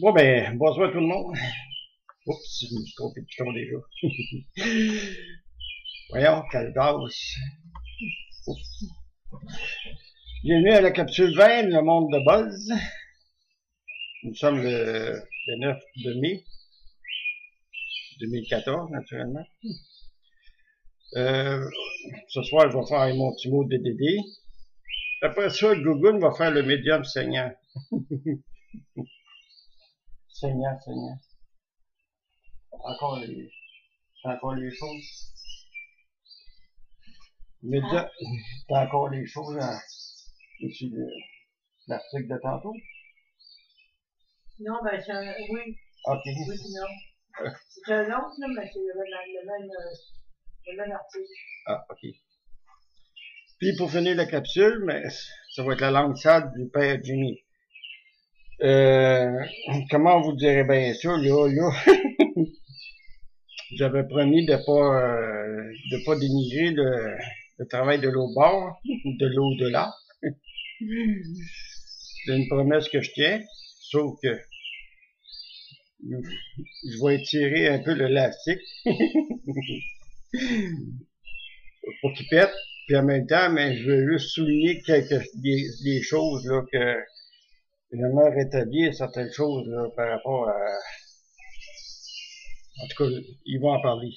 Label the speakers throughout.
Speaker 1: Bon ben, bonsoir tout le monde. Oups, je me suis trompé de piton déjà. Voyons, caldas. Bienvenue à la capsule 20, le monde de Buzz. Nous sommes le, le 9 de mai 2014, naturellement. Euh, ce soir, je vais faire mon petit mot de DDD. Après ça, Google va faire le médium saignant. saignant, saignant. Encore les, encore les choses. Médium, t'as encore les choses ici, le- l'article de tantôt?
Speaker 2: Non, ben, c'est un, oui,
Speaker 1: Ok.
Speaker 2: oui, non. C'est un autre, là, mais c'est le, le, le même, euh, le même article.
Speaker 1: Ah, ok. Puis pour finir la capsule, mais ça va être la langue sale du père Jimmy. Euh, comment vous direz bien ça, là, là? J'avais promis de pas euh, de pas dénigrer le, le travail de l'autre bord, de l'au-delà. C'est une promesse que je tiens, sauf que je vais étirer un peu l'élastique pour qu'il pète. Puis en même temps, mais je veux juste souligner quelques des, des choses là que j'aimerais rétablir certaines choses là, par rapport à en tout cas, ils vont en parler.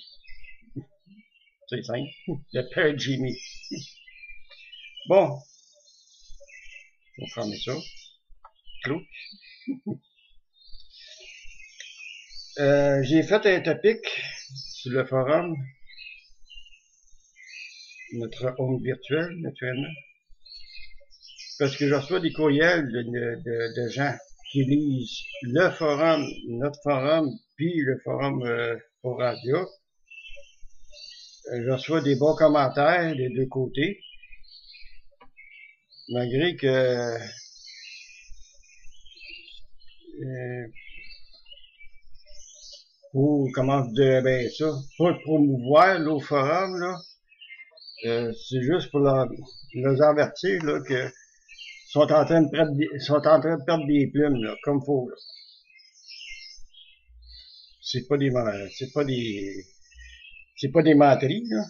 Speaker 1: C'est simple. Le père Jimmy. Bon. On fermer ça. Clou. Euh, j'ai fait un topic sur le forum. Notre home virtuel, naturellement. Parce que je reçois des courriels de, de, de gens qui lisent le forum, notre forum, puis le forum euh, pour radio. Je reçois des bons commentaires des deux côtés. Malgré que euh, pour, comment bien ça, pas promouvoir le forum, là, euh, c'est juste pour leur, leur avertir là, que sont en train de perdre des, sont en train de perdre des plumes, là, comme faut, là. C'est pas des, c'est pas des, c'est pas des menteries, là.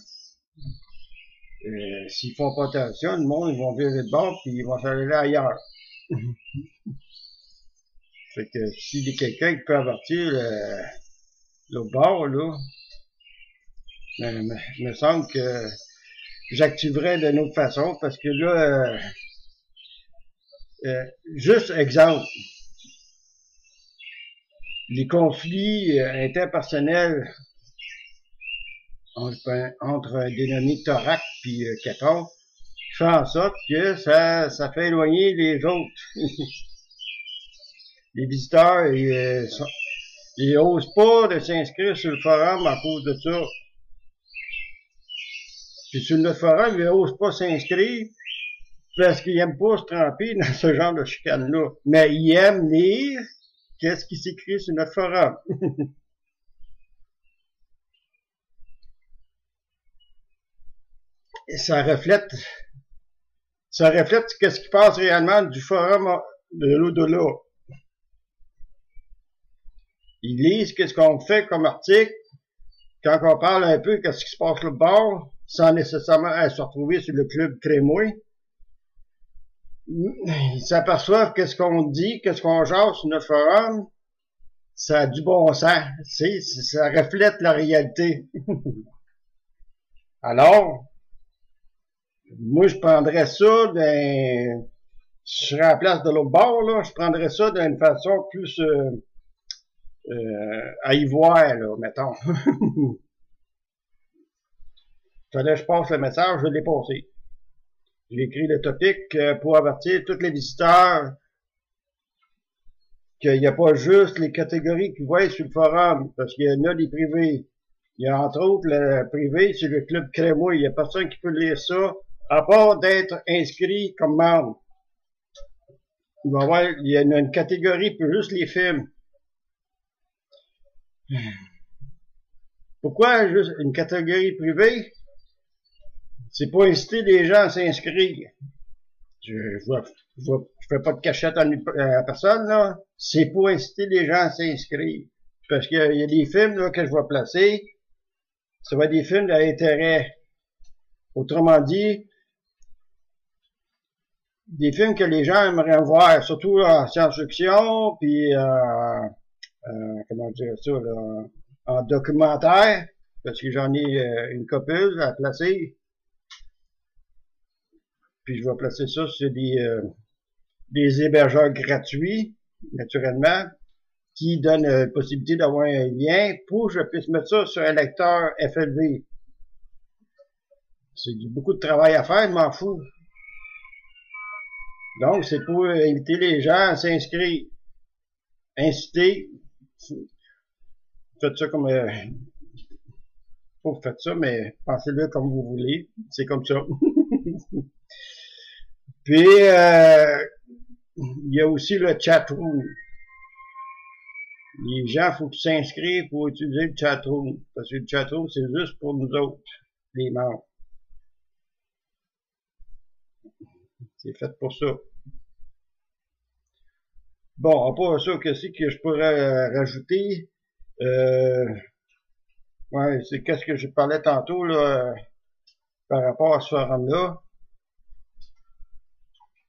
Speaker 1: Euh, s'ils font pas attention, le monde, ils vont virer de bord, puis ils vont s'aller ailleurs. fait que s'il y a quelqu'un qui peut avertir le, le bord, là, ben, me, me semble que j'activerais d'une autre façon, parce que là, euh, euh, juste exemple, les conflits euh, interpersonnels entre, entre un dénommé Thorac puis euh, Caton fait en sorte que ça, ça fait éloigner les autres. les visiteurs, ils, ils osent pas de s'inscrire sur le forum à cause de ça. Puis sur le forum, ils osent pas s'inscrire parce qu'ils aiment pas se tremper dans ce genre de chicane-là. Mais ils aiment lire qu'est-ce qui s'écrit sur notre forum. Et ça reflète, ça reflète qu'est-ce qui passe réellement du forum de l'au-delà. Ils lisent qu'est-ce qu'on fait comme article, quand on parle un peu qu'est-ce qui se passe là bord, sans nécessairement euh, se retrouver sur le club crémois. Ils s'aperçoivent qu'est-ce qu'on dit, qu'est-ce qu'on jase sur notre forum, ça a du bon sens, ça reflète la réalité. Alors, moi, je prendrais ça d'un, je serais à la place de l'autre bord, là, je prendrais ça d'une façon plus, euh, euh, à y voir, là, mettons. Fallait que je passe le message, je l'ai passé. J'ai écrit le topic euh, pour avertir tous les visiteurs qu'il n'y a pas juste les catégories qui voient sur le forum, parce qu'il y en a des privés. Il y a entre autres le privé, c'est le club crémois. Il n'y a personne qui peut lire ça, à part d'être inscrit comme membre. Il va y avoir, il y a une catégorie pour juste les films. Pourquoi juste une catégorie privée? C'est pour inciter les gens à s'inscrire. Je, je vois, je vois, je fais pas de cachette à, personne, là. C'est pour inciter les gens à s'inscrire. Parce qu'il y a des films que je vais placer. Ça va être des films d'intérêt. Autrement dit, des films que les gens aimeraient voir, surtout en science-fiction, puis euh, euh, comment dire ça, là, en documentaire, parce que j'en ai euh, une copule à placer. Puis je vais placer ça sur des, euh, des hébergeurs gratuits, naturellement, qui donnent la possibilité d'avoir un lien pour que je puisse mettre ça sur un lecteur FLV. C'est beaucoup de travail à faire, je m'en fous. Donc, c'est pour inviter les gens à s'inscrire. Inciter. Faites ça comme... Euh, vous faites ça, mais pensez-le comme vous voulez. C'est comme ça. Puis, euh, il y a aussi le chat room. Les gens, faut qu'ils s'inscrivent pour utiliser le chat room. Parce que le chat room, c'est juste pour nous autres, les membres. C'est fait pour ça. Bon, à part ça, qu'est-ce que je pourrais euh, rajouter? Euh, ouais, c'est qu'est-ce que je parlais tantôt là, par rapport à ce forum-là.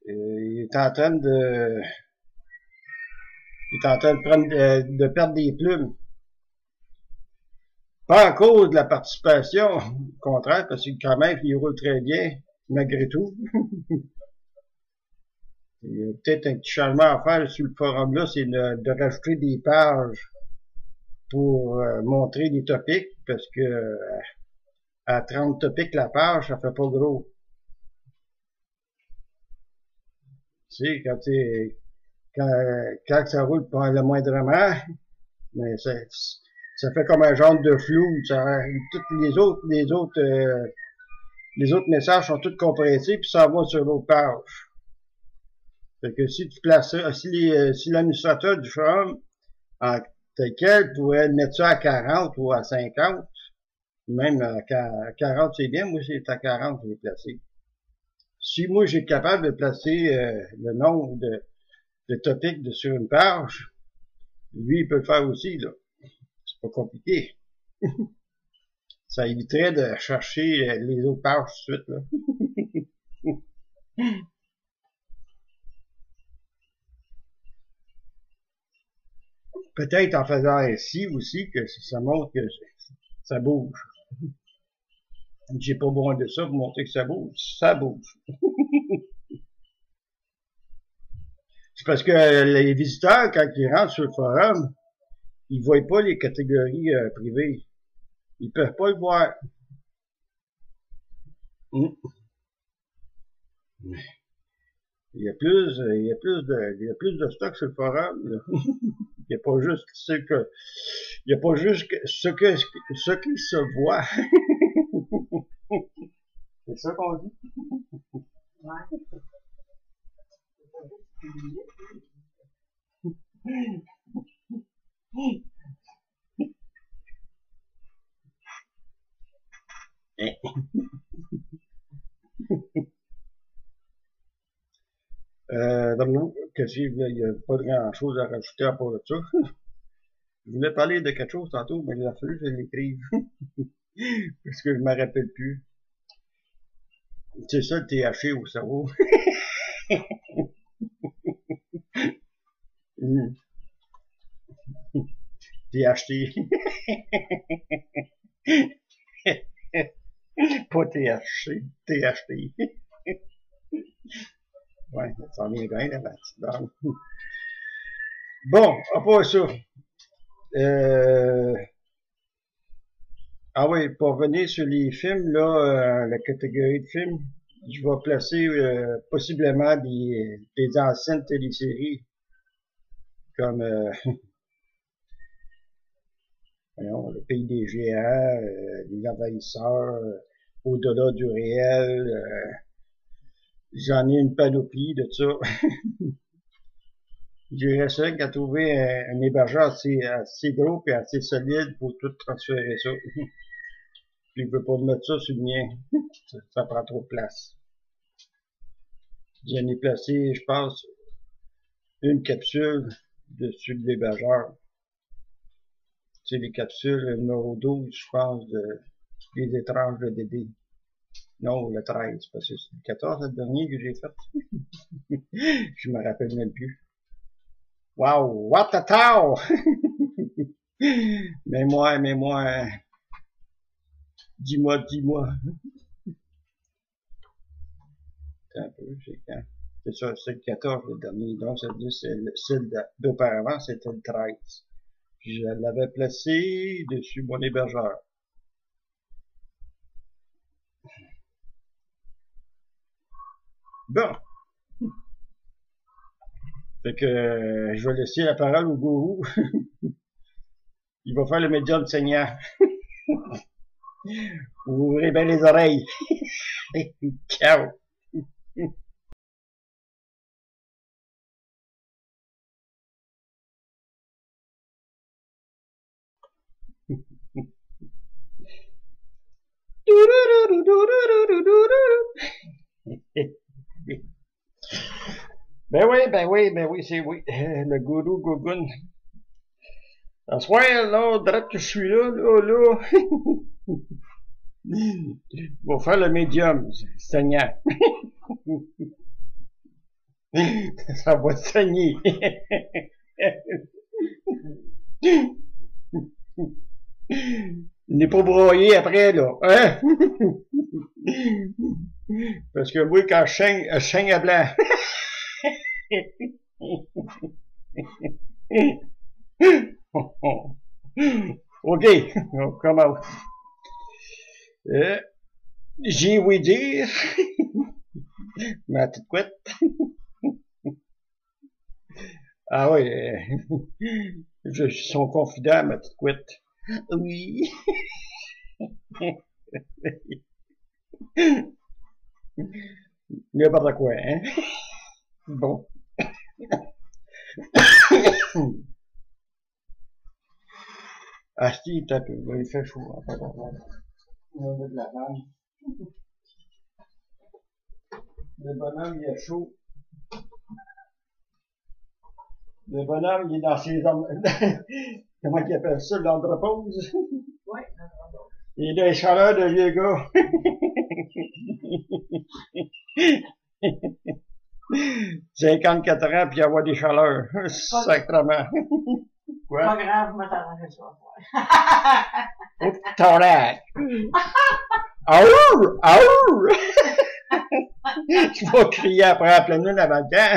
Speaker 1: Il est en train de il est en train de prendre de, perdre des plumes. Pas à cause de la participation, au contraire, parce que quand même, il roule très bien, malgré tout. Il y a peut-être un petit changement à faire sur le forum-là, c'est de, rajouter des pages pour euh, montrer des topics, parce que euh, à 30 topics la page, ça fait pas gros. Tu sais, quand, quand, quand ça roule pas le moindrement, mais ça, ça fait comme un genre de flou. Ça, toutes les autres, les autres, euh, les autres messages sont tous compressés, puis ça va sur l'autre page. Fait que si tu places si, euh, si l'administrateur du forum, en tel quel, pourrait mettre ça à 40 ou à 50, même à 40, c'est bien, moi c'est à 40 je l'ai placé. Si moi j'ai capable de placer euh, le nombre de, de topics de, sur une page, lui il peut le faire aussi, là. C'est pas compliqué. ça éviterait de chercher euh, les autres pages tout de suite, là. peut-être en faisant ainsi aussi que ça montre que ça bouge. J'ai pas besoin de ça pour montrer que ça bouge. Ça bouge. C'est parce que les visiteurs, quand ils rentrent sur le forum, ils voient pas les catégories euh, privées. Ils peuvent pas le voir. Hmm. Il y a plus, il y a plus de, il y a plus de stock sur le forum. Il n'y a pas juste ce que, il y a pas juste ce que, ce qui se voit. C'est ça qu'on dit? Euh, donc, il n'y a pas grand chose à rajouter à part de ça. je voulais parler de quelque chose tantôt, mais il a fallu que je l'écrive. Parce que je ne me rappelle plus. C'est ça le THC au cerveau. THT. Pas THC, THT. Ouais, ça en vient bien, là, donc. Bon, après ça. Euh, ah oui, pour revenir sur les films, là, euh, la catégorie de films, je vais placer euh, possiblement des, des anciennes téléséries comme euh, voyons, Le Pays des Géants, Les Envahisseurs, Au-delà du réel, J'en ai une panoplie de ça. J'ai réussi à trouver un, hébergeur assez, assez gros et assez solide pour tout transférer ça. Puis je veux pas mettre ça sur le mien. Ça, prend trop de place. J'en ai placé, je pense, une capsule dessus de l'hébergeur. C'est les capsules numéro 12, je pense, de, des étranges de Dédé. Non, le 13, parce que c'est le 14, le dernier que j'ai fait. je me rappelle même plus. Wow, what a tao! mais moi, mais moi, dis-moi, dis-moi. un peu, c'est quand? C'est ça, c'est le 14, le dernier. Donc, ça veut dire c'est celle d'auparavant, c'était le 13. Puis je l'avais placé dessus mon hébergeur. Bon. Fait que euh, je vais laisser la parole au gourou. Il va faire le médium saignant. Vous ouvrez bien les oreilles. Ciao. Ben oui, ben oui, ben oui, c'est oui. Le gourou Gougoun. À soir, là, direct que je suis là, là, là. va faire le médium, saignant. Ça va saigner. Il n'est pas broyé après, là. Hein? Parce que moi, quand je saigne, je saigne à blanc. OK, on commence. Euh, J'ai ouï dire, ma petite couette. ah oui, euh, je suis son confident, ma petite couette. Oui. N'importe quoi, hein? Bon. ah, si, t'as peu. Il fait chaud. Hein, On va de la vanne. Le bonhomme, il est chaud. Le bonhomme, il est dans ses hommes. Comment il appelle ça, l'andropause?
Speaker 2: Oui, l'andropause.
Speaker 1: Il est dans les chaleurs de vieux gars. 54 ans, puis avoir des chaleurs. Sacrement.
Speaker 2: Quoi? Pas grave, moi, t'arranges ça.
Speaker 1: Oh, taurette. Aour! Aour! Je vais crier après la pleine lune avant le temps.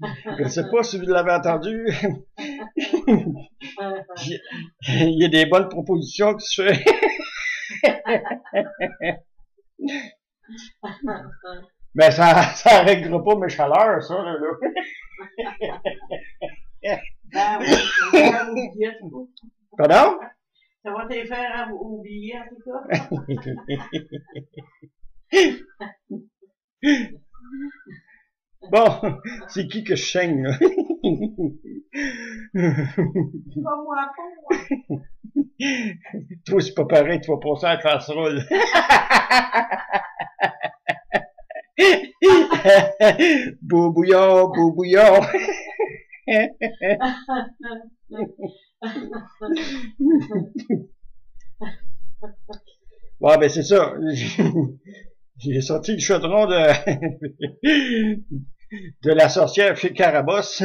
Speaker 1: Je ne sais pas si vous l'avez entendu. Il y a des bonnes propositions qui se font. Mais ça, ça réglera pas mes chaleurs, ça, là. là.
Speaker 2: Ben oui, ça va faire oublier, en tout cas.
Speaker 1: Pardon?
Speaker 2: Ça va te faire oublier, en tout cas.
Speaker 1: Bon, c'est qui que je saigne, là?
Speaker 2: Pas moi, pas moi.
Speaker 1: Toi, c'est pas pareil, tu vas passer à la casserole. beau bouillon, beau bouillon. ouais, ben c'est ça. J'ai sorti le chaudron de, de la sorcière chez Carabosse.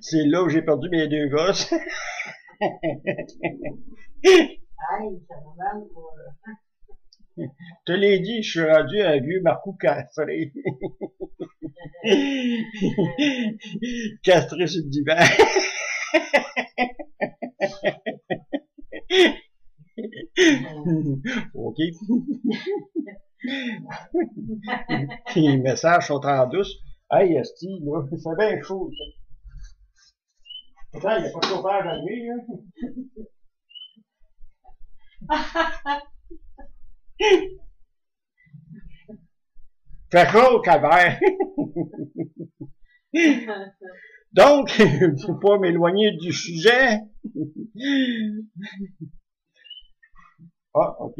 Speaker 1: C'est là où j'ai perdu mes deux gosses.
Speaker 2: Pour...
Speaker 1: te l'ai dit, je suis rendu un vieux Marcou castré. castré sur le divan. OK. Les messages sont en douce. Hey, Esti, là, c'est bien chaud, ça. Pourtant, il n'y a pas de chauffage à lui, hein. Fait chaud, calvaire. Donc, faut pas m'éloigner du sujet. Ah, ok.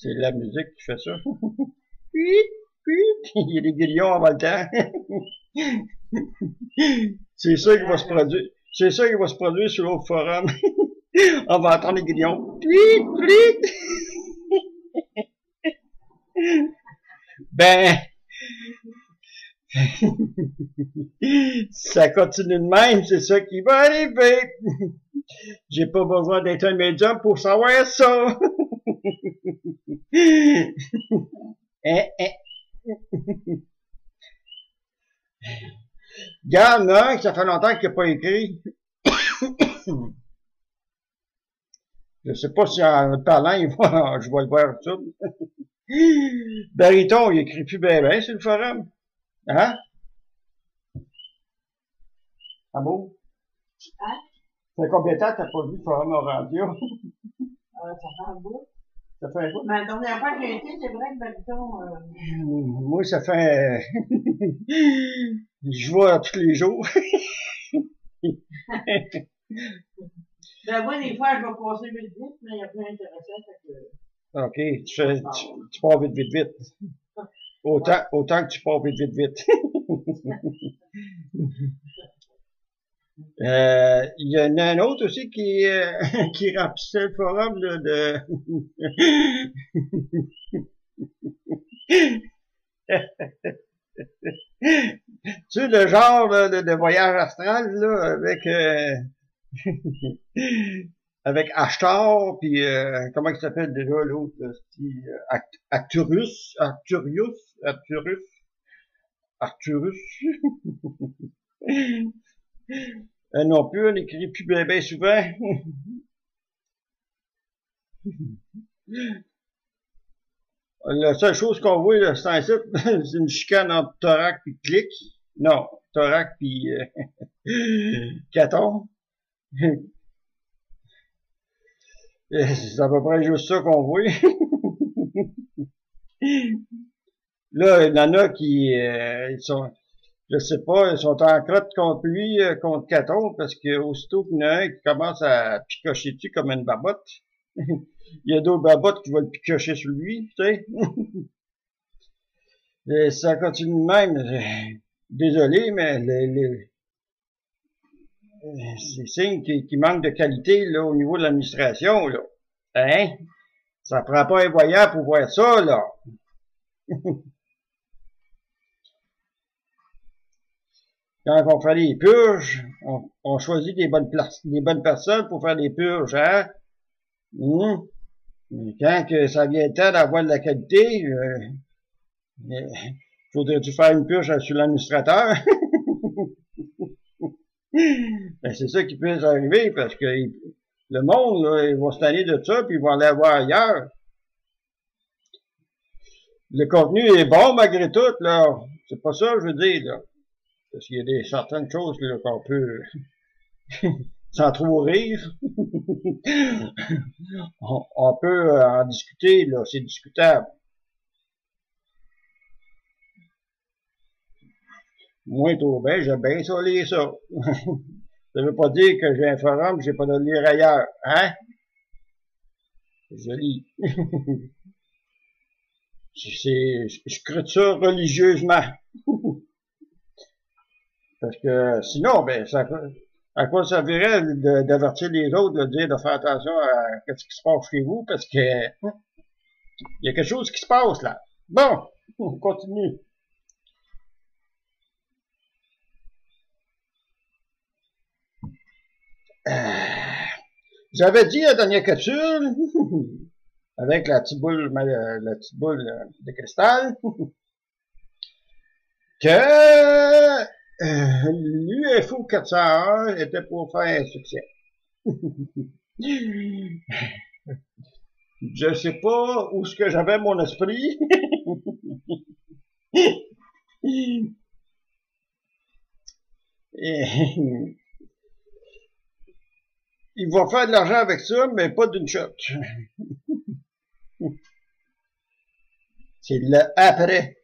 Speaker 1: C'est la musique qui fait ça. Il y a des grillons en même temps. C'est ça qui va se produire. C'est ça qui va se produire sur l'autre forum. On va entendre les grillons. Ben, ça continue de même, c'est ça qui va arriver. J'ai pas besoin d'être un médium pour savoir ça. Eh, eh. Garde, là, ça fait longtemps qu'il n'a pas écrit. Je sais pas si en parlant, il va, je vais le voir tout. Bariton, il écrit plus bien, bien sur le forum. Hein? Ah bon?
Speaker 2: Hein?
Speaker 1: Ça fait combien de temps que t'as pas vu le forum au radio?
Speaker 2: Euh, ça fait un bout.
Speaker 1: Ça fait?
Speaker 2: Mais la dernière fois que j'ai été, c'est vrai que Bariton, euh,
Speaker 1: Moi, ça fait... je vois tous les jours.
Speaker 2: ben moi, des fois, je vais passer vite vite, mais il y a plus intéressant, fait que,
Speaker 1: OK, tu, fais, tu, tu pars vite, vite, vite. Autant, autant que tu pars vite, vite, vite. Euh, Il y en a un autre aussi qui, euh, qui remplissait le forum là, de... tu sais, le genre là, de, voyage astral, là, avec... euh, avec Ashtar, puis euh, comment il s'appelle déjà l'autre, euh, Arcturus, Arcturius, Arcturus, Arcturus. Euh, non plus, on n'écrit plus bien, souvent. La seule chose qu'on voit, là, c'est c'est une chicane entre thorac puis clic. Non, thorac puis euh, caton. Euh, C'est à peu près juste ça qu'on voit. Là, il y en a qui euh, ils sont, je sais pas, ils sont en crotte contre lui, euh, contre Caton, parce que aussitôt qu'il y en a un qui commence à picocher dessus comme une babotte, il y a d'autres babottes qui vont picocher sur lui, tu sais. Et ça continue même. euh, Désolé, mais le- le- euh, c'est signe qu'il manque de qualité là, au niveau de l'administration. Là. Hein? Ça prend pas un voyant pour voir ça, là. Quand on fait les purges, on, choisit des bonnes places, des bonnes personnes pour faire les purges, hein? Hum. Mais quand que ça vient temps d'avoir de la qualité, euh, euh, faudrait-tu faire une purge sur l'administrateur? ben, c'est ça qui peut arriver parce que il- le monde, là, ils vont se de ça puis ils vont aller voir ailleurs. Le contenu est bon malgré tout, là. C'est pas ça que je veux dire, là. Parce qu'il y a des certaines choses qu'on peut sans trop rire. on, peut euh, en discuter, là, c'est discutable. Moi, trop bien, j'aime bien ça lire ça. ça veut pas dire que j'ai un forum, j'ai pas de lire ailleurs, hein? Je lis. C'est, je je crée ça religieusement. Parce que sinon, ben, ça, à quoi ça servirait d'avertir les autres, de dire de faire attention à ce qui se passe chez vous, parce que il y a quelque chose qui se passe là. Bon, on continue. Euh, J'avais dit la dernière capsule, avec la petite boule, la petite boule de cristal, que l'UFO 401 était pour faire un succès. Je sais pas où ce que j'avais mon esprit. Il va faire de l'argent avec ça, mais pas d'une shot. C'est le après.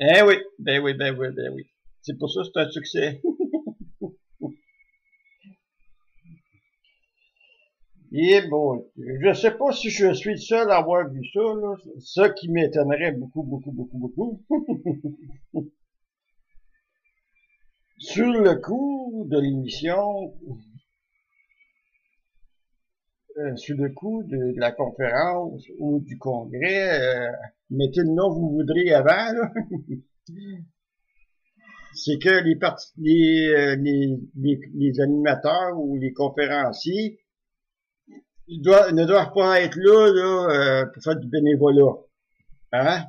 Speaker 1: Eh oui, ben oui, ben oui, ben oui. C'est pour ça que c'est un succès. Et bon, je sais pas si je suis le seul à avoir vu ça, là. Ça qui m'étonnerait beaucoup, beaucoup, beaucoup, beaucoup. Sur le coup de l'émission, euh, sur le coup de, la conférence ou du congrès, euh, mettez le nom que vous voudrez avant, c'est que les, euh, les, les, les, animateurs ou les conférenciers ils doivent, ne doivent pas être là, là euh, pour faire du bénévolat. Hein?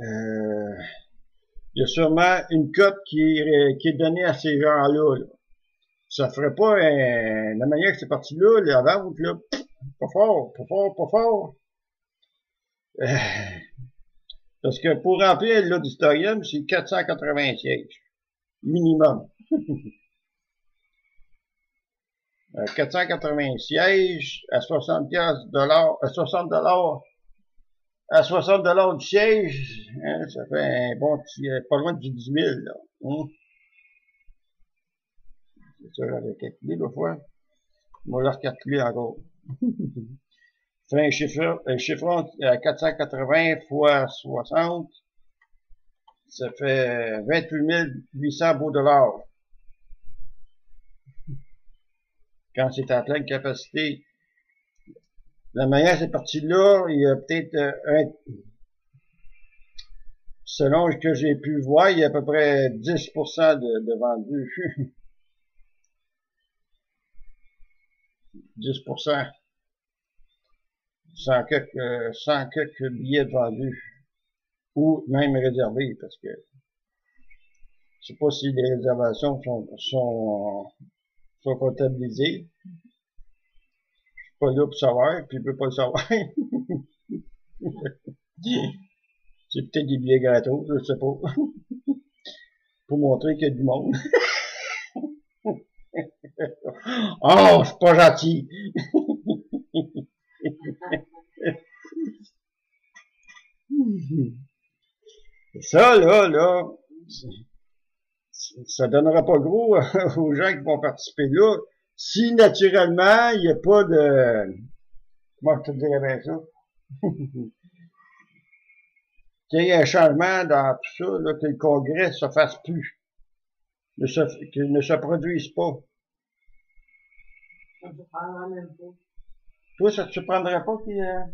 Speaker 1: Euh, il y a sûrement une cote qui est, qui est donnée à ces gens-là. Là. Ça ferait pas la manière que c'est parti là, la vente, là, pas fort, pas fort, pas fort. Euh, parce que pour remplir l'auditorium, c'est 480 sièges. Minimum. 480 sièges à 60 dollars, à 60 dollars, à 60 dollars du siège, hein, ça fait un bon petit, euh, pas loin du 10 000, là. Hein. C'est ça, j'avais calculé l'autre fois. Moi, je vais recalculer encore. fait un chiffre, un chiffre à 480 fois 60, ça fait 28 800 beaux dollars quand c'est à pleine capacité. La manière c'est parti là, il y a peut-être euh, un, selon ce que j'ai pu voir, il y a à peu près 10% de, de vendus. 10%. Sans quelques, sans quelques billets vendus. Ou même réservés, parce que je sais pas si les réservations sont, sont sont comptabilisés. Je suis pas là pour savoir, puis je peux pas le savoir. C'est peut-être des billets gratos, je sais pas. pour montrer qu'il y a du monde. oh, c'est pas gentil. Ça, là, là, ça donnera pas gros aux gens qui vont participer là. Si naturellement, il n'y a pas de... Comment je te dirais bien ça? qu'il y ait un changement dans tout ça, là, que le congrès ne se fasse plus. Ne se, qu'il ne se produise pas.
Speaker 2: Ça ne prendra même pas.
Speaker 1: Toi, ça ne te prendrait pas qu'il...
Speaker 2: Euh...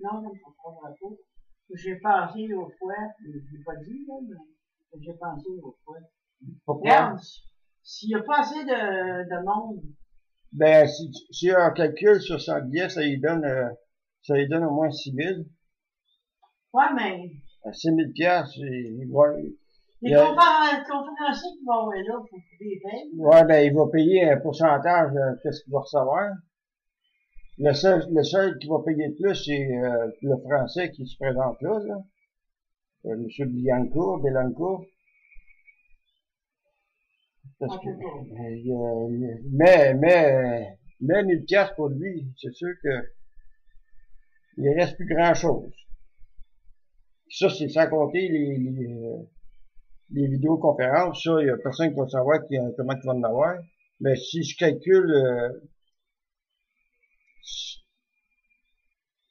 Speaker 2: Non, ça ne me prendra pas. J'ai pensé aux fois, je l'ai pas dit, là, mais j'ai pensé aux fois. Regarde, s'il n'y a pas assez de, de monde.
Speaker 1: Ben, si, si on calcule sur 100 billets, ça lui donne, euh, ça lui donne au moins 6 000.
Speaker 2: Ouais, mais.
Speaker 1: À 6 000 piastres, il va,
Speaker 2: les a... conférenciers qui vont être là, pour les payer.
Speaker 1: Ouais, ben, il va payer un pourcentage de ce qu'il va recevoir. Le seul, le seul qui va payer le plus, c'est euh, le français qui se présente là, là. Euh, M. Bianco, Belanco. Parce que, euh, mais, mais, mais 1000 piastres pour lui, c'est sûr que il reste plus grand chose. Ça, c'est sans compter les, les, les vidéoconférences. Ça, il y a personne qui va savoir qui, comment tu vas en avoir. Mais si je calcule, euh,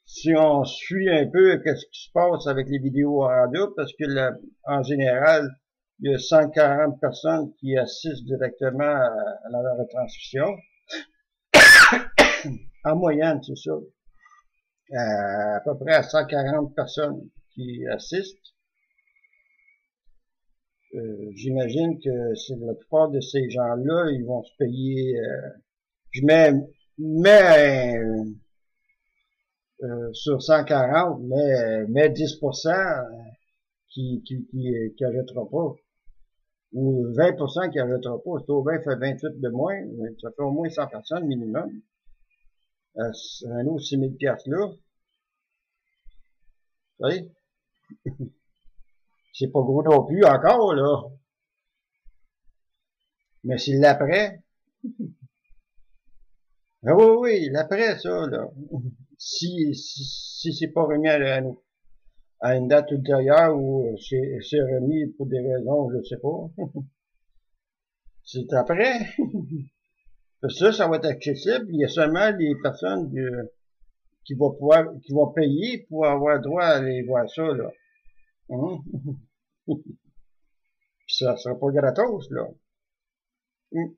Speaker 1: si on suit un peu qu'est-ce qui se passe avec les vidéos radio, parce que en général, il y a 140 personnes qui assistent directement à, la retransmission. en moyenne, c'est ça. Euh, à peu près à 140 personnes qui assistent. Euh, j'imagine que c'est la plupart de ces gens-là, ils vont se payer. Euh, je mets, mets euh, sur 140, mais, mais 10% qui, qui, qui, qui pas ou 20% qui n'arrêtera pas. Si fait 28 de moins, ça fait au moins 100 personnes minimum. Euh, un autre 6 000 piastres là. Vous voyez? c'est pas gros non plus encore, là. Mais c'est l'après. ah oui, oui, l'après, ça, là. Si, si, si c'est pas remis à à une date ultérieure ou c'est remis pour des raisons, je sais pas. c'est après. ça, ça va être accessible. Il y a seulement les personnes qui vont pouvoir, qui vont payer pour avoir droit à aller voir ça, là. Hein? Ça sera pas gratos, là. Hum.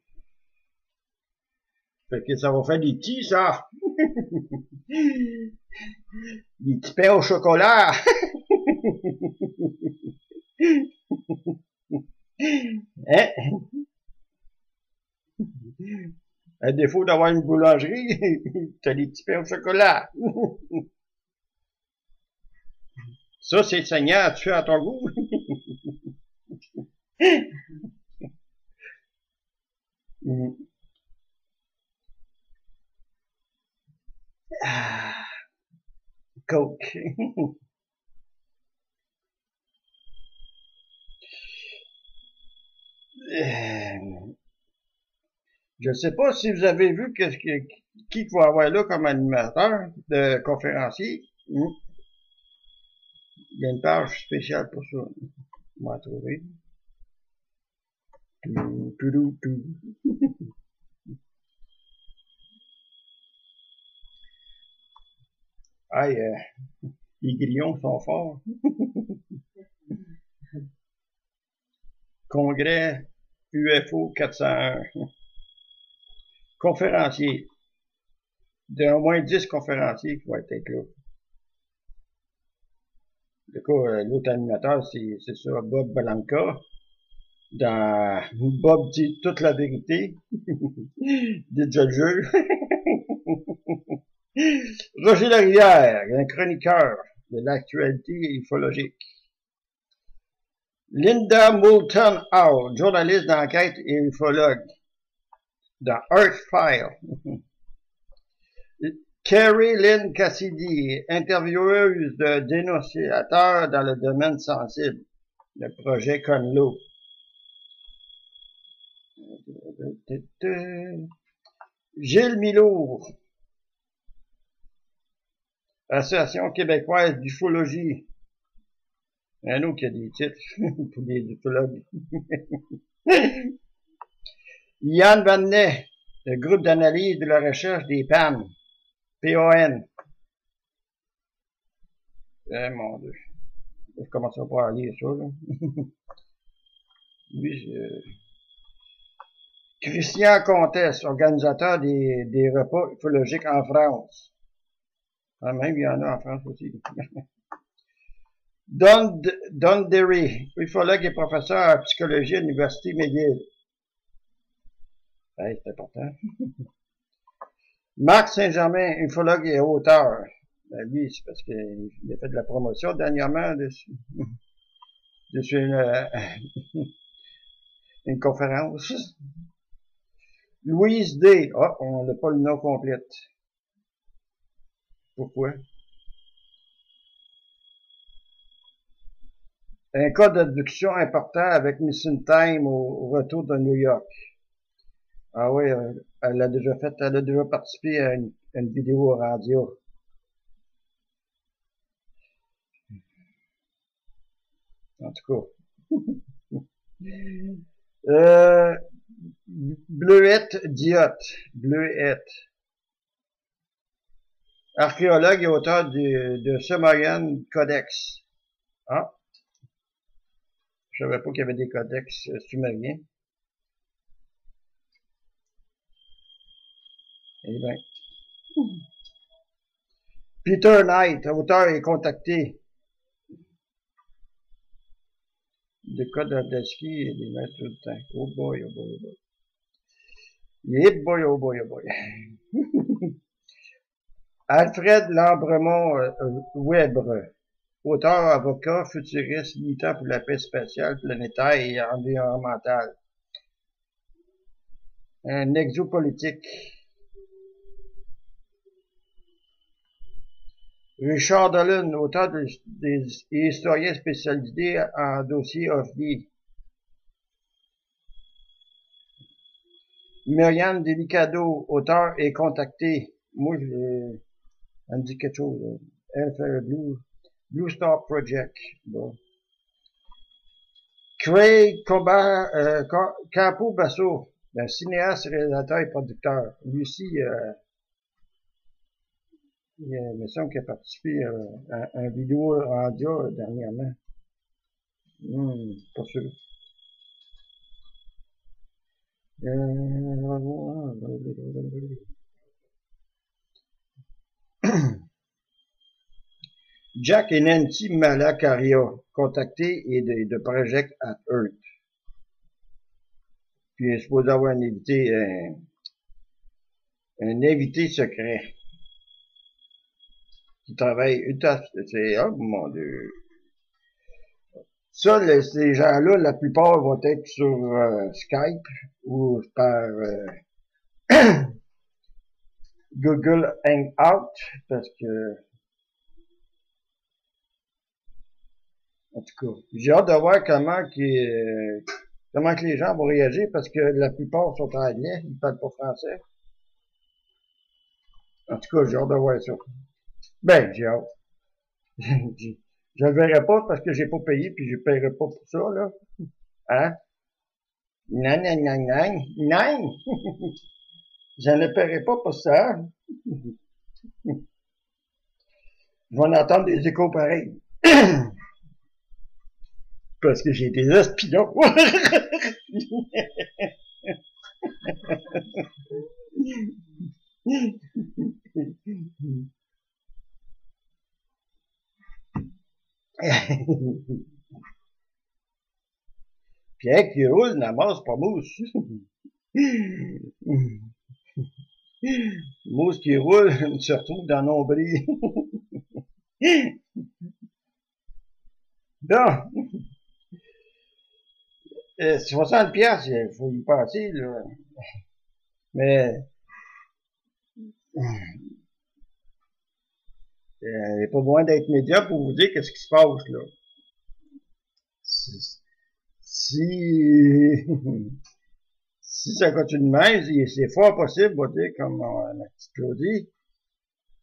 Speaker 1: Fait que ça va faire des petits, ça. des petits pains au chocolat. hein? À défaut d'avoir une boulangerie, t'as des petits pains au chocolat. Ça, c'est Seigneur, tu as ton goût. ah, Coke. Je ne sais pas si vous avez vu qui va avoir là comme animateur de conférencier. Il y a une page spéciale pour ça. On va trouver. Tout, tout, tout. Aïe, euh, les grillons sont forts. Congrès UFO 401. Conférencier. De au moins 10 conférenciers qui vont être là. Le cas, euh, l'autre animateur, c'est ça, Bob Blanca. Dans Bob dit toute la vérité. déjà le jeu. Roger Larivière, un chroniqueur de l'actualité ufologique. Linda Moulton Howe, journaliste d'enquête et ufologue dans Earth File. Carrie Lynn Cassidy, intervieweuse de dénonciateurs dans le domaine sensible, le projet Conlo. Gilles Milot, Association québécoise d'ufologie. Un autre qui a des titres pour des ufologues. Yann Vanet, le groupe d'analyse de la recherche des PAN. P-O-N. Eh mon dieu. Je commence à pouvoir lire ça, là. Lui, Christian Comtesse, organisateur des, des repas ufologiques en France. Ah, même il y en a en France aussi. Don, Don Derry, ufologue et professeur en psychologie à l'Université McGill. Hey, c'est important. Marc Saint-Germain, ufologue et auteur. Ben, lui, c'est parce qu'il a fait de la promotion dernièrement dessus, dessus une, euh, une conférence. Louise D. Ah, on n'a pas le nom complet. Pourquoi? Un cas d'adduction important avec Missing Time au retour de New York. Ah oui, euh, elle a déjà fait, elle a déjà participé à une, vidéo radio. En tout cas. euh, Bleuette Diotte. Bleuette. Archéologue et auteur du, de Sumerian Codex. Ah. Je savais pas qu'il y avait des codex sumériens. Peter Knight, auteur est contacté. Le code Adesky et les mettre tout le temps. Oh boy, oh boy, oh boy. Yeah boy, oh boy, oh boy. Alfred Lambremont euh, Webre, auteur, avocat, futuriste, militant pour la paix spatiale, planétaire et environnementale. Un exopolitique. Richard Dolan, auteur des, historiens spécialisés en dossier OVNI. Myriam Delicado, auteur et contacté. Moi, je, elle me dit quelque chose. Elle fait le blue. Blue Star Project. Bon. Craig Cobar, euh, Campo Basso, un cinéaste, réalisateur et producteur. Euh, il, il me semble qu'il a participé euh, à, un vidéo radio dernièrement. Hmm, pas sûr. Jack et Nancy Malacaria, contactés et de, Project at Earth. Puis il est supposé avoir un invité, un invité secret qui travaille, c'est, oh mon dieu. Ça, les, ces gens-là, la plupart vont être sur euh, Skype ou par euh, Google Hangout parce que en tout cas, j'ai hâte de voir comment comment que les gens vont réagir parce que la plupart sont anglais, ils parlent pas français. En tout cas, j'ai hâte de voir ça. Ben, j'ai hâte. je le verrai pas parce que j'ai pas payé puis je paierai pas pour ça, là. Hein? Non, non, non, non, non! je ne paierai pas pour ça. je vais en entendre des échos pareils. parce que j'ai des espions. Pierre qui roule n'amasse pas mousse. mousse qui roule se retrouve dans nombril. Donc, euh, 60 pièces, il faut y passer, là. Mais, il euh, n'est pas besoin d'être média pour vous dire qu'est-ce qui se passe, là. Si, si ça continue de même, c'est fort possible, on dire, comme la petite Claudie,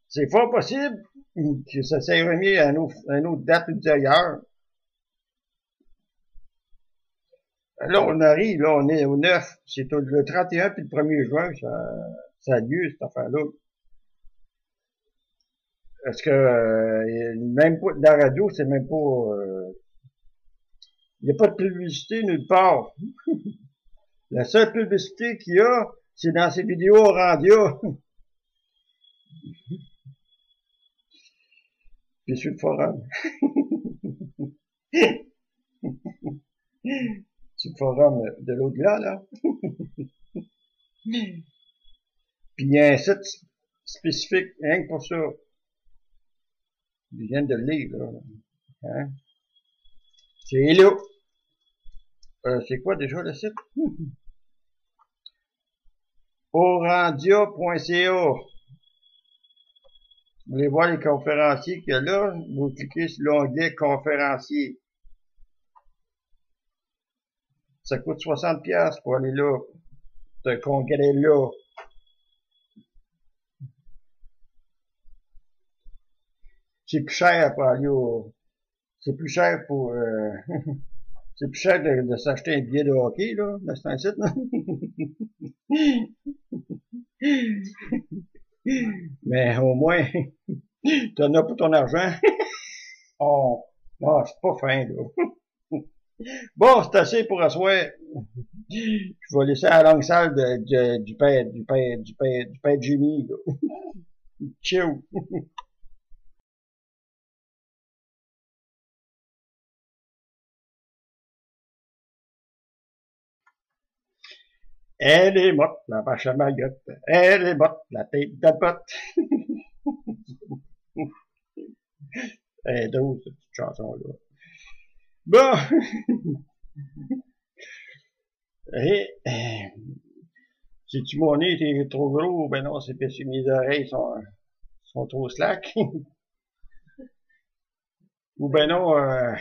Speaker 1: c'est fort possible que ça s'est remis à une autre, une autre date ultérieure. Là, on arrive, là, on est au 9, c'est le 31 puis le 1er juin, ça, ça a lieu, cette affaire-là. Parce que euh, même pas la radio, c'est même pas. Euh, il n'y a pas de publicité nulle part. la seule publicité qu'il y a, c'est dans ces vidéos radio. Puis sur le forum. sur le forum de l'au-delà, là. Puis il y a un site spécifique, rien que pour ça. Je viens de le lire. Hein? C'est là. Euh, c'est quoi déjà le site? Orandia.ca Vous voulez voir les conférenciers qu'il y a là? Vous cliquez sur l'onglet conférencier. Ça coûte 60 pièces pour aller là. Ce congrès-là. C'est plus cher pour aller au... C'est plus cher pour... Euh... c'est plus cher de, de s'acheter un billet de hockey, là, dans un site, là. Mais au moins, t'en as pour ton argent. oh, non, c'est pas fin, là. Bon, c'est assez pour asseoir. Je vais laisser à la longue salle de, de, du père, du père, du père, du père Jimmy, là. Ciao. Elle est morte, la vache à Mayotte. Elle est morte, la tête de botte. Elle est drôle, cette chanson-là. Bon. Et, si tu mon nez t'es trop gros, ben non, c'est parce que mes oreilles sont, sont trop slack. Ou ben non, euh,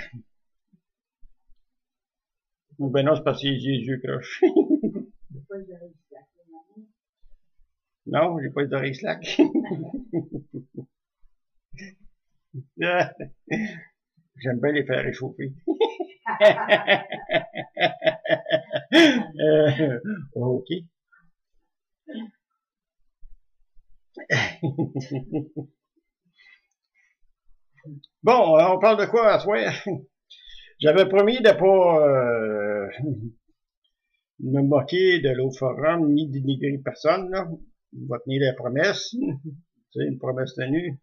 Speaker 1: ou ben non, c'est parce que les yeux Non, j'ai pas oreilles slack. J'aime bien les faire réchauffer. euh, ok. bon, on parle de quoi à soir? J'avais promis de pas euh, me moquer de l'autre forum, ni dénigrer personne. Là. Je vais tenir la promesse. C'est une promesse tenue.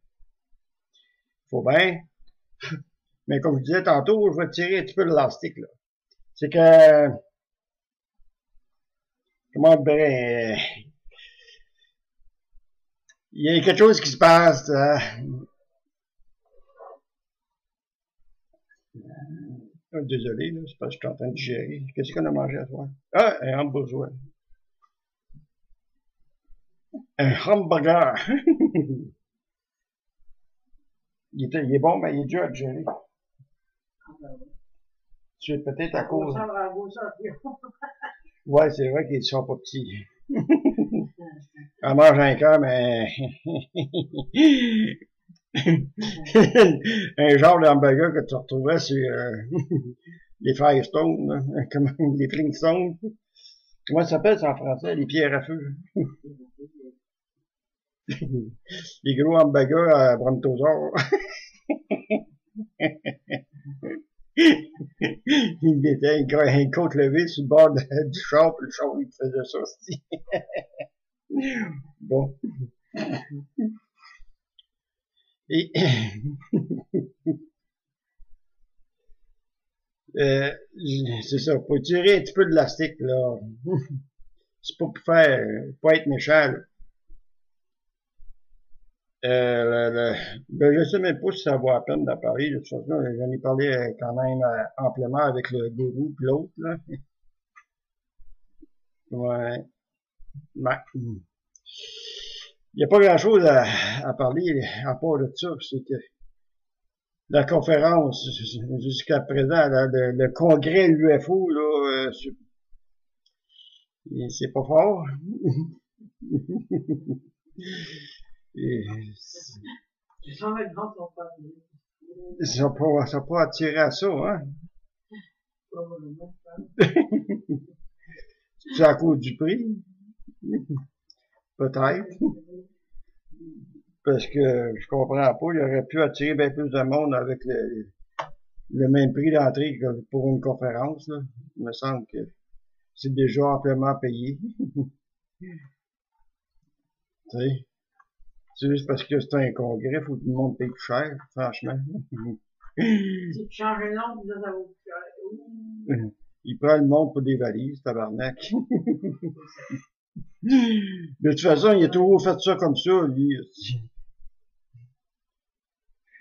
Speaker 1: Faut bien. Mais comme je disais tantôt, je vais tirer un petit peu l'élastique. là. C'est que comment dire, il y a quelque chose qui se passe. Euh, euh, désolé, là, c'est parce que je suis en train de gérer. Qu'est-ce qu'on a mangé à toi? Ah, un hamburger. Un hamburger. il, était, il est bon, mais il est dur à gérer. C'est peut-être à cause. Ouais, c'est vrai qu'ils sont pas petits. Elle mange un cœur, mais un genre de hamburger que tu retrouvais sur euh, les Firestone, comme les Flintstones. Comment ça s'appelle ça en français? Les pierres à feu? les gros hamburgers à brontosaure. il était une, côte levée sur le bord du char, puis le char, il faisait ça aussi. bon. Et euh, c'est ça, pour tirer un petit peu de l'élastique, là. c'est pas pour faire, pas être méchant, là. Euh, ben, je sais même pas si ça vaut la peine parler. De toute façon, j'en ai parlé euh, quand même euh, amplement avec le gourou et l'autre. Là. Ouais. ouais. Il n'y a pas grand-chose à, à, parler à part de ça. C'est que la conférence, jusqu'à présent, le, le, congrès UFO, là, euh, c'est pas fort.
Speaker 2: Ils sont
Speaker 1: pas, sont pas attirés à ça, hein? C'est à cause du prix? Peut-être. Parce que je comprends pas, il aurait pu attirer bien plus de monde avec le, le même prix d'entrée que pour une conférence. Là. Il me semble que c'est déjà amplement payé. tu sais? C'est juste parce que c'est un congrès, faut que tout le monde paye plus cher, franchement.
Speaker 2: si tu changes le nom, ça vaut plus cher.
Speaker 1: Il prend le monde pour des valises, tabarnak. De toute façon, il a toujours fait ça comme ça, lui.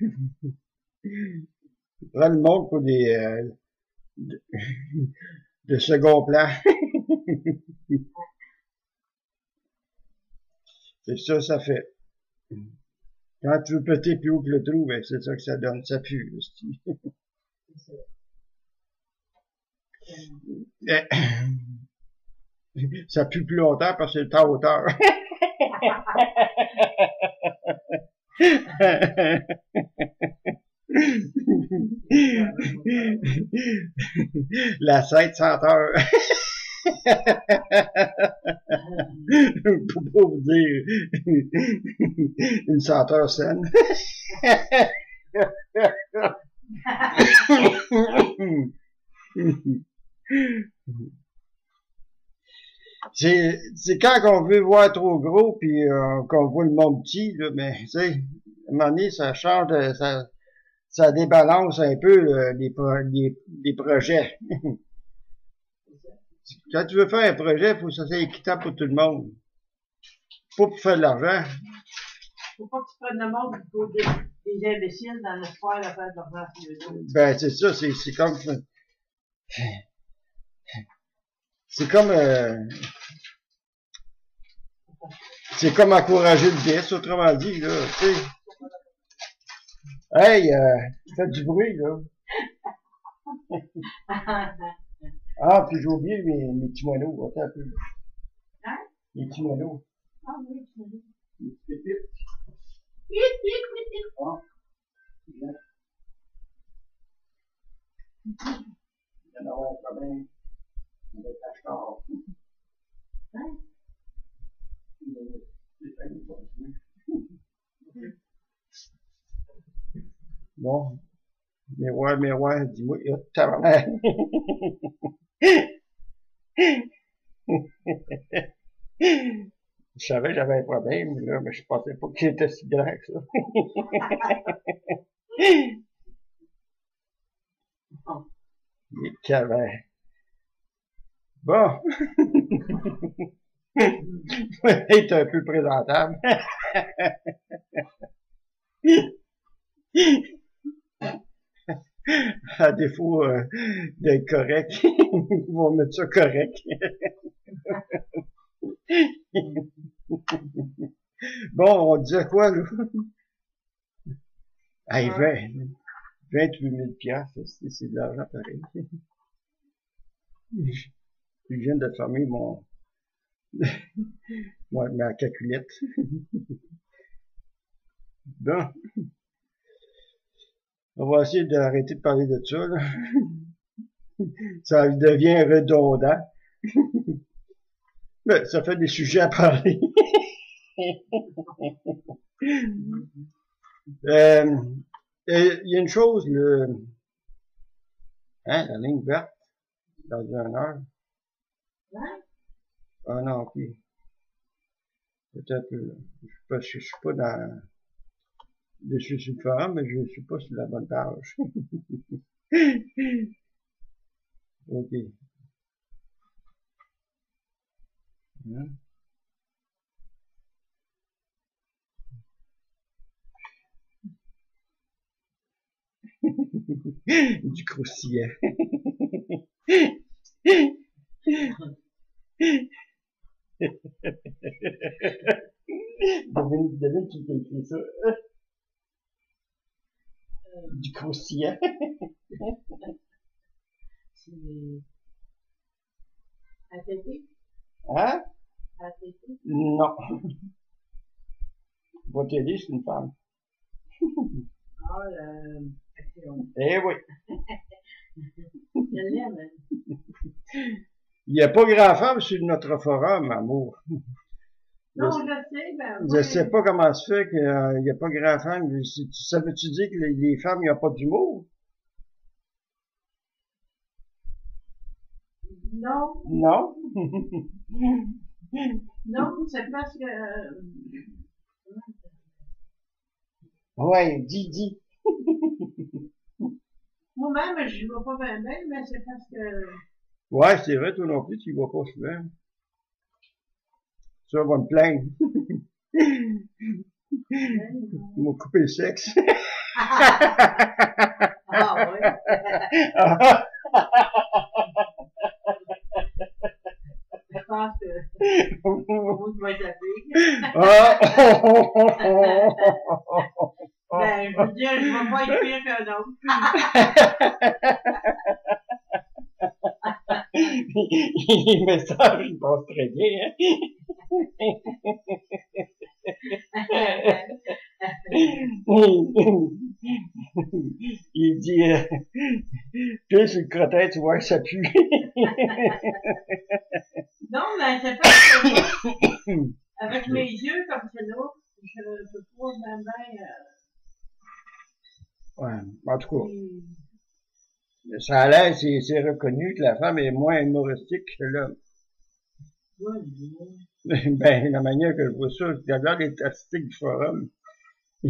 Speaker 1: Il prend le monde pour des... Euh, de, de second plan. C'est ça, ça fait. Quand tu veux péter plus haut que le trou, ben, c'est ça que ça donne, ça pue. ça pue plus longtemps parce que c'est le temps hauteur. La scène senteur. pour pas vous dire une senteur saine. c'est, c'est quand on veut voir trop gros puis euh, qu'on voit le monde petit, là, mais tu sais, à un moment donné, ça change, de, ça, ça débalance un peu les, les, les projets. Quand tu veux faire un projet, il faut que ça soit équitable pour tout le monde. Pas pour faire de l'argent.
Speaker 2: Faut pas que tu prennes le monde pour des, des imbéciles dans l'espoir de faire de l'argent pour les autres.
Speaker 1: Ben, c'est ça, c'est, c'est comme, c'est comme, euh, c'est comme encourager le vice, autrement dit, là, tu sais. Hey, euh, fais du bruit, là. Ah, puis j'ai oublié mes, mes petits moineaux. Attends un peu.
Speaker 2: Hein?
Speaker 1: Les petits moineaux.
Speaker 2: Ah oui, tu
Speaker 1: Les petites pépites. Ah. Il y en a un problème
Speaker 2: Hein?
Speaker 1: Bon. Mais ouais, mais ouais, dis-moi, oh, tabarnak. Je savais que j'avais un problème, là, mais je pensais pas qu'il était si grand que ça. Il est Bon. est un peu présentable. à défaut euh, d'être correct, ils vont mettre ça correct. bon, on disait quoi, là? Hey, 20, 28 000 piastres, c'est de l'argent pareil. Je viens de fermer mon, moi, ma calculette. bon. On va essayer d'arrêter de parler de ça, là. Ça devient redondant. Mais ça fait des sujets à parler. euh, il y a une chose, le, hein, la ligne verte, dans une heure. Ah non, ok. Peut-être, je suis pas, je suis pas dans, je suis sur le forum, mais je suis pas sur la bonne page. ok. Hein? du croustillant. devine, devine qui t'a écrit ça. Du croustillant.
Speaker 2: C'est ATT?
Speaker 1: Hein?
Speaker 2: ATT?
Speaker 1: Non. Votre télé, c'est une femme.
Speaker 2: Ah, euh, action.
Speaker 1: Eh oui.
Speaker 2: Je l'aime.
Speaker 1: Il n'y a pas grand femme sur notre forum, amour.
Speaker 2: Non,
Speaker 1: Je-
Speaker 2: je sais, ben,
Speaker 1: Je
Speaker 2: moi,
Speaker 1: sais pas comment se fait qu'il n'y a pas grand femme. Tu ça veut-tu dire que les, les femmes, il n'y a pas d'humour?
Speaker 2: Non,
Speaker 1: Non?
Speaker 2: non, c'est parce que, euh,
Speaker 1: ouais, dis, dis.
Speaker 2: moi-même, je ne vois pas bien, mais c'est parce que,
Speaker 1: Ouais, c'est vrai, toi non plus, tu y vas pas souvent. Ça va me plaindre. Ils m'ont coupé le sexe.
Speaker 2: ah, ouais. Je pense que,
Speaker 1: Ah.
Speaker 2: Ben, je veux dire, je ne vais pas être pire qu'un autre.
Speaker 1: Les messages, ils passent très bien, hein? Il dit, euh, sur le crottin, tu vois que ça pue.
Speaker 2: Non, mais que moi, avec mes yeux comme c'est là, je peux pas bien, bien,
Speaker 1: Ouais, en tout cas,
Speaker 2: euh,
Speaker 1: ça a l'air, c'est, c'est reconnu que la femme est moins humoristique que l'homme.
Speaker 2: ouais, ouais.
Speaker 1: Ben, la manière que je vois ça, je regarde les statistiques du forum.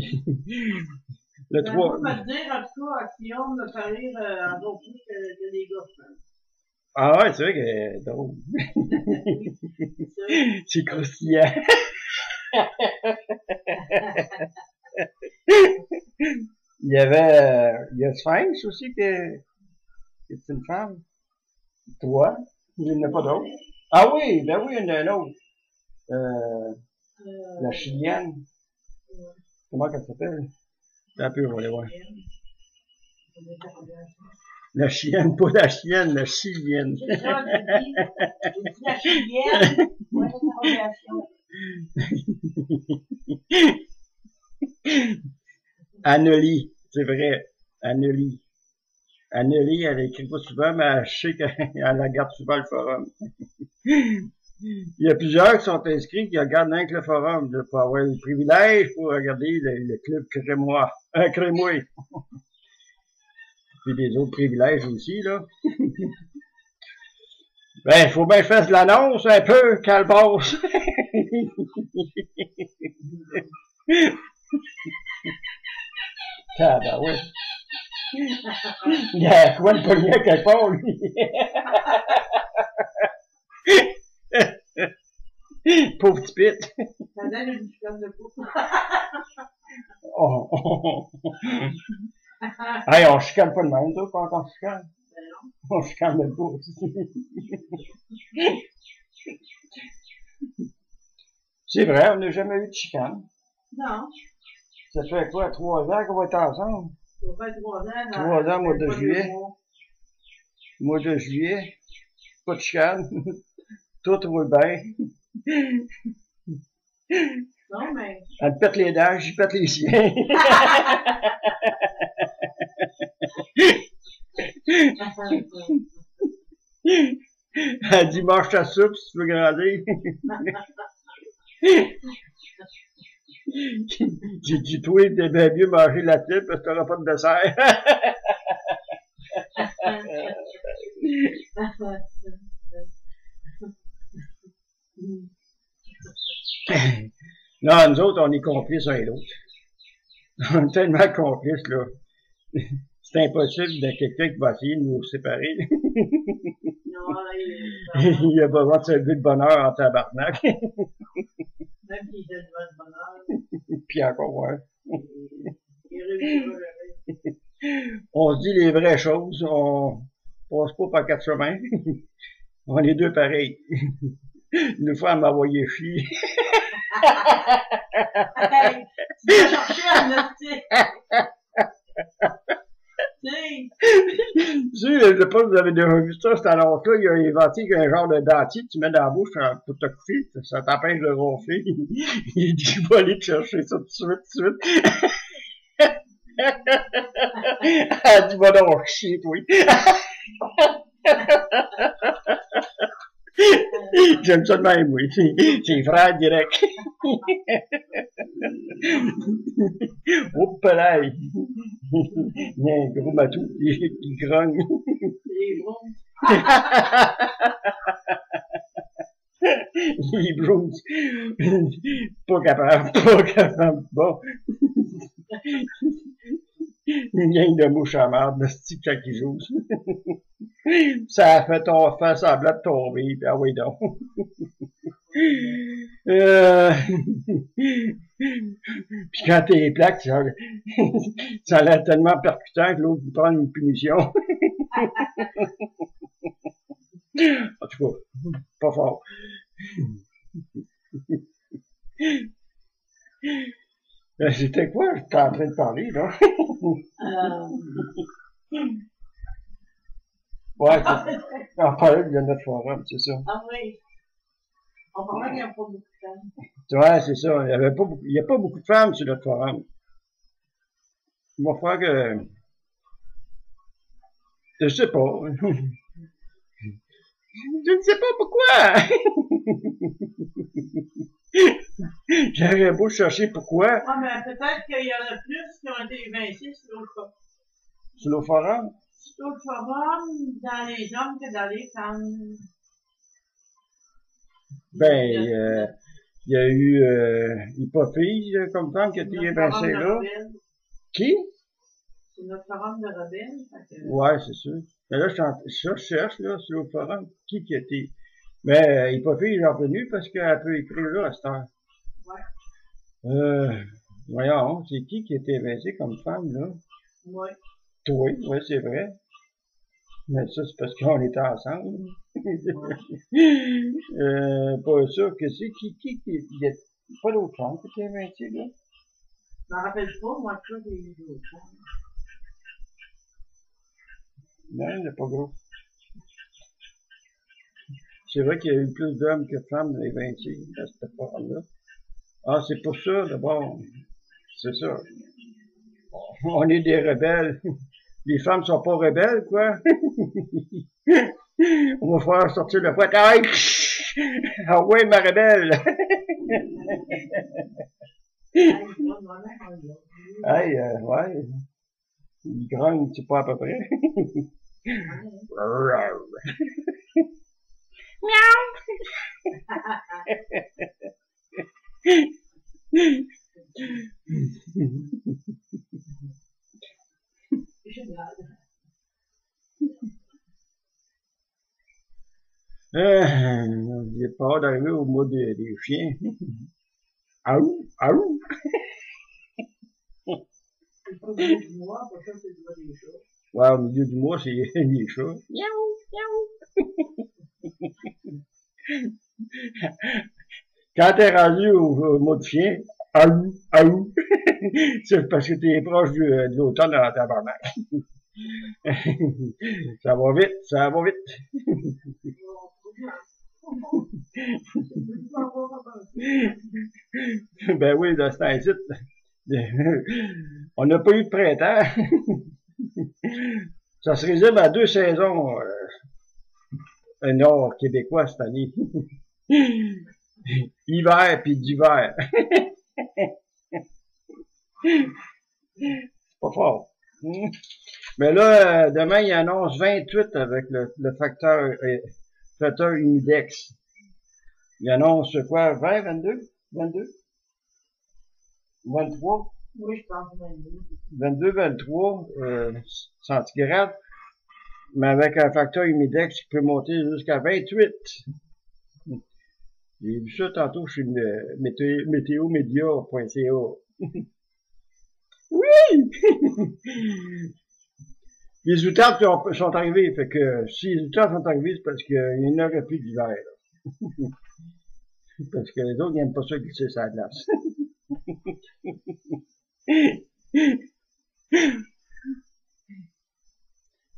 Speaker 1: Le
Speaker 2: Ben,
Speaker 1: 3,
Speaker 2: moi, me dire, en tout cas, Action me fait rire euh, encore plus que, que les gars. hein.
Speaker 1: ah ouais, c'est vrai qu'elle est drôle.
Speaker 2: C'est
Speaker 1: croustillant. Il y avait, euh, il y a Sphinx aussi qui est, qui est une femme? Toi, il n'y en a pas d'autre. Ah oui, ben oui, il y en a un autre. Euh,
Speaker 2: Euh,
Speaker 1: la chilienne. Comment elle s'appelle? Un peu, on va aller voir. La chienne, pas la chienne, la chilienne.
Speaker 2: C'est ça, j'ai dit. J'ai dit la chilienne.
Speaker 1: Annelie, c'est vrai. Annelie. Anneli, elle écrit pas souvent, mais je sais qu'elle regarde souvent le forum. Il y a plusieurs qui sont inscrits qui regardent rien que le forum. Pour avoir le privilège pour regarder le, club crémois. Euh, crémois. Puis des autres privilèges aussi, là. ben, faut bien faire de l'annonce un peu, calbos. ah, ben oui. Il y a quoi de pognon quelque part, lui? Pauvre petit pit.
Speaker 2: Ça donne une chicane de peau.
Speaker 1: oh, oh, oh. hey, on chicane pas de même, toi, quand on chicane. On chicane de peau. C'est vrai, on n'a jamais eu de chicane.
Speaker 2: Non.
Speaker 1: Ça fait quoi, trois ans qu'on va être ensemble?
Speaker 2: Trois ans.
Speaker 1: Mois de juillet. Mois de juillet. Pas de chicane. Tout roule bien.
Speaker 2: Non, mais.
Speaker 1: Elle pète les dents, j'y pète les siens. Elle dit mange ta soupe si tu veux grandir. J'ai dit toi, bien mieux manger la tête parce que t'auras pas de dessert. non, nous autres, on est complices un et l'autre. On est tellement complices, là. C'est impossible de quelqu'un qui va essayer de nous séparer.
Speaker 2: Il
Speaker 1: a besoin de se lever de bonheur en tabarnak.
Speaker 2: Même s'il fait de bonheur.
Speaker 1: Puis encore, ouais. On se dit les vraies choses, on passe pas par quatre chemins. On est deux pareils. Une fois, elle m'a envoyé chier.
Speaker 2: Hey, tu vas chercher un Tu sais,
Speaker 1: je sais pas si vous avez déjà vu ça, cette annonce-là, il a inventé un genre de dentier tu mets dans la bouche pour te coucher, ça t'empêche de ronfler. Il dit, je vais aller te chercher ça tout de suite, tout de suite. Elle dit, donc chier, toi. J'aime ça de même, oui. C'est frère direct. Oups là, il y a un gros matou qui, grogne.
Speaker 2: les
Speaker 1: blues. Pas capable, pas capable. Bon. Une gang de mouches à marde, de ce quand ils jouent. Ça a fait ton fait semblant de tomber, puis ah oui donc. Euh... puis quand t'es plaque, ça, ça a l'air tellement percutant que l'autre vous prend une punition. en tout cas, pas fort. Euh, C'était quoi? J'étais en train de parler, là.
Speaker 2: Euh,
Speaker 1: Ouais, c'est- on parlait de notre forum, c'est ça.
Speaker 2: ah oui. On parlait qu'il n'y a pas beaucoup de femmes.
Speaker 1: Ouais, c'est ça. Il y avait pas beaucoup, il y a pas beaucoup de femmes sur notre forum. Il va falloir que, je sais pas. Je ne sais pas pourquoi. J'aurais beau chercher pourquoi
Speaker 2: Ah, mais peut-être qu'il y en a plus qui ont été évincés sur l'autre
Speaker 1: sur le forum?
Speaker 2: sur l'autre forum dans les hommes que dans les femmes.
Speaker 1: Ben, euh, il y a eu euh, comme femme qui a été
Speaker 2: forum
Speaker 1: évincée là. Qui?
Speaker 2: C'est notre forum de rebelles. que-
Speaker 1: Ouais, c'est sûr. Mais là, je, je cherche là, sur le forum qui qui été. Mais euh, Hypophyse est revenu parce qu'elle peut écrire là à cette heure.
Speaker 2: Ouais.
Speaker 1: Euh, voyons, c'est qui qui été évincé comme femme là?
Speaker 2: Ouais.
Speaker 1: Toi, oui, c'est vrai. Mais ça, c'est parce qu'on était ensemble. euh, pas sûr que c'est qui, qui, qui, il y a pas d'autre femme qui été évincée là?
Speaker 2: Je m'en rappelle pas, moi, que ça, des vidéos.
Speaker 1: Non, il a pas gros. C'est vrai qu'il y a eu plus d'hommes que de femmes évincés à cette forum-là. Ah, c'est pour ça, d'abord. C'est ça. On est des rebelles. les femmes sont pas rebelles, quoi. On va faire sortir le fouet. Ah, ah ouais, ma rebelle! hey, euh, ouais. Il grogne, tu pas à peu près. Miaou! Euh, j'ai pas au mot chiens. Aou, aou. Ouais, au milieu du mois, c'est les chats. Miaou, miaou. Quand t'es rendu au, mot de chien, aou, aou, c'est parce que t'es proche du, de l'automne dans la tabarnak. ça va vite, ça va vite. ben oui, dans ce on n'a pas eu de printemps. ça se résume à deux saisons euh, nord québécois cette année. Hiver puis d'hiver. C'est pas fort. Mais là, euh, demain, il annonce 28 avec le, le facteur euh, facteur Humidex. Il annonce quoi, 20, 22? 22? 23?
Speaker 2: Oui, je pense 22.
Speaker 1: 22, 23 euh, centigrades, mais avec un facteur humidex qui peut monter jusqu'à 28. J'ai vu ça tantôt chez météomédia.ca. oui! les outards sont arrivés, fait que si les outards sont arrivés, c'est parce qu'il n'y en aurait plus d'hiver. parce que les autres n'aiment pas ça glisser sa glace.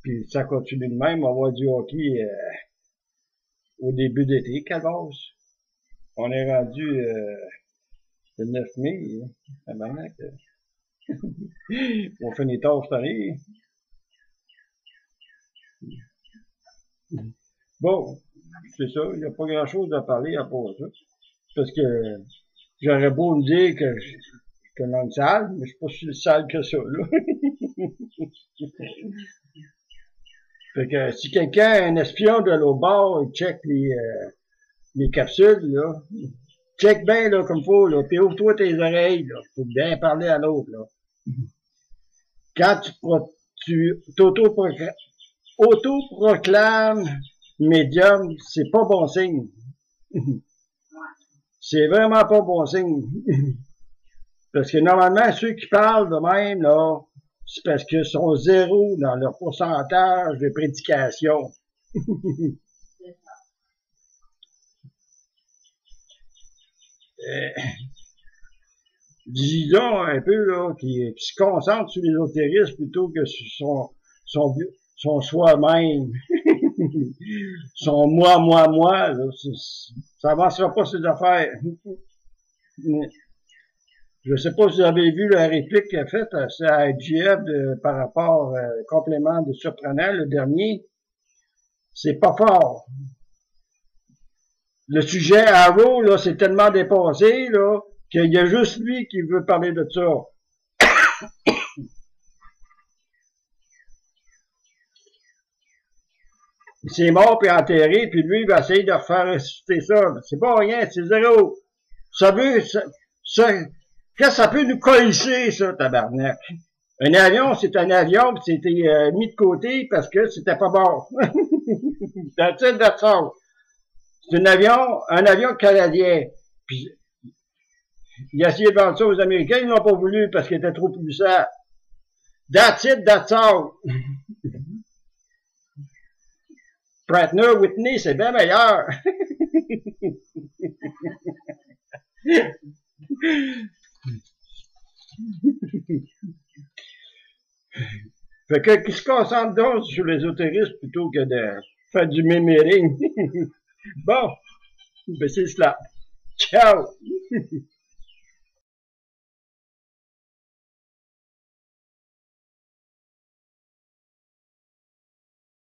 Speaker 1: Puis ça continue de même, on va du hockey euh, au début d'été, Calvas. On est rendu euh, le 9 mai, hein, maintenant que on fait des tâches pareilles. Bon, c'est ça, il n'y a pas grand chose à parler à part ça. Parce que j'aurais beau me dire que je, que une sale, mais je suis pas si sale que ça, là. fait que si quelqu'un est un espion de l'autre bord, il check les, euh, les capsules, là. Check bien, là, comme faut, là. Puis ouvre-toi tes oreilles, là. Faut bien parler à l'autre, là. Quand tu, tu auto-proclame médium, c'est pas bon signe. C'est vraiment pas bon signe. parce que normalement, ceux qui parlent de même, là, c'est parce qu'ils sont zéro dans leur pourcentage de prédication. euh, disons un peu, là, qui, se concentrent sur l'ésotérisme plutôt que sur son, son, son soi-même, son moi, moi, moi, là, ça avancera pas ces affaires. Je ne sais pas si vous avez vu la réplique qu'il a faite à IGF par rapport au euh, complément de surprenant, le dernier. C'est pas fort. Le sujet Arrow, là, c'est tellement dépassé, là, qu'il y a juste lui qui veut parler de ça. Il s'est mort puis enterré, puis lui, il va essayer de refaire ressusciter ça. C'est pas rien, c'est zéro. Ça veut, ça, qu'est-ce que ça peut nous coller ça, tabarnak? Un avion, c'est un avion, puis c'était euh, mis de côté parce que c'était pas bon. that's it. C'est un avion, un avion canadien. Puis, il a essayé de vendre ça aux Américains, ils n'ont pas voulu parce qu'il était trop puissant. That's it. Pratner Whitney, c'est bien meilleur. fait que, qui se concentre donc sur l'ésotérisme plutôt que de faire du méméring? bon, ben c'est cela. Ciao!